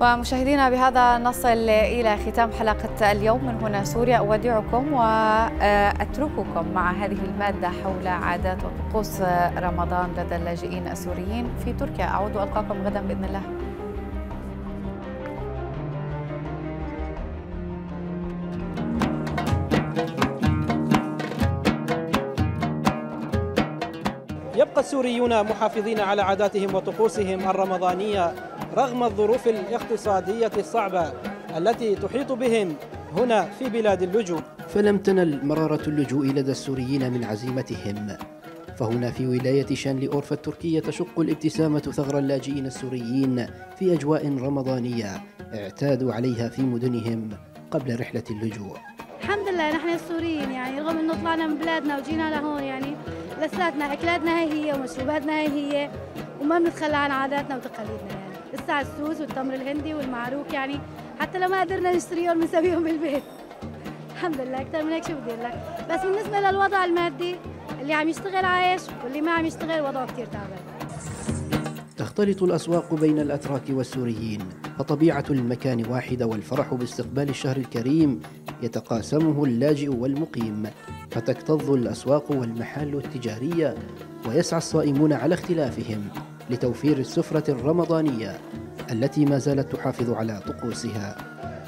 ومشاهدينا بهذا نصل إلى ختام حلقة اليوم. من هنا سوريا أودعكم وأترككم مع هذه المادة حول عادات وطقوس رمضان لدى اللاجئين السوريين في تركيا. أعود وألقاكم غدا بإذن الله. يبقى السوريون محافظين على عاداتهم وطقوسهم الرمضانية رغم الظروف الاقتصادية الصعبة التي تحيط بهم هنا في بلاد اللجوء. فلم تنل مرارة اللجوء لدى السوريين من عزيمتهم. فهنا في ولاية شانلي أورفا التركية تشق الابتسامة ثغر اللاجئين السوريين في أجواء رمضانية اعتادوا عليها في مدنهم قبل رحلة اللجوء. الحمد لله نحن السوريين يعني رغم إنه طلعنا من بلادنا وجينا لهون يعني لساتنا أكلاتنا هي هي ومشروباتنا هي هي وما بنتخلى عن عاداتنا وتقاليدنا يعني. لسه السوس والتمر الهندي والمعروك يعني حتى لو ما قدرنا نشتريهم بنسويهم بالبيت. الحمد لله أكثر من هيك شو بدي لك. بس بالنسبة للوضع المادي اللي عم يشتغل عايش واللي ما عم يشتغل وضعه كثير تعبان. تختلط الأسواق بين الأتراك والسوريين فطبيعة المكان واحدة والفرح باستقبال الشهر الكريم يتقاسمه اللاجئ والمقيم فتكتظ الأسواق والمحال التجارية ويسعى الصائمون على اختلافهم لتوفير السفرة الرمضانية التي ما زالت تحافظ على طقوسها.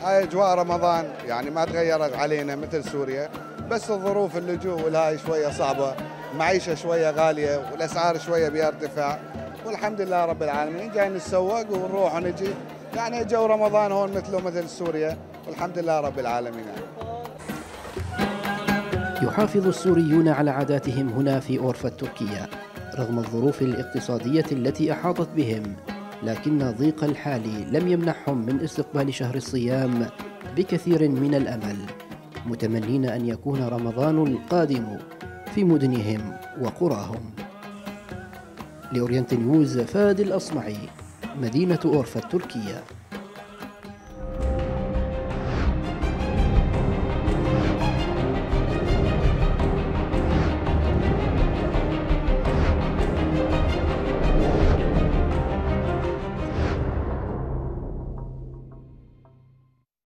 هاي أجواء رمضان يعني ما تغيرت علينا مثل سوريا بس الظروف اللجوء والهاي شوية صعبة المعيشه شوية غالية والأسعار شوية بيرتفع. والحمد لله رب العالمين. جاي نتسوق ونروح ونجي. يعني جو رمضان هون مثله مثل سوريا. والحمد لله رب العالمين. يحافظ السوريون على عاداتهم هنا في أورفا التركية رغم الظروف الاقتصادية التي أحاطت بهم لكن ضيق الحال لم يمنحهم من استقبال شهر الصيام بكثير من الأمل متمنين أن يكون رمضان القادم في مدنهم وقراهم. لأورينت نيوز فادي الأصمعي مدينة أورفا التركية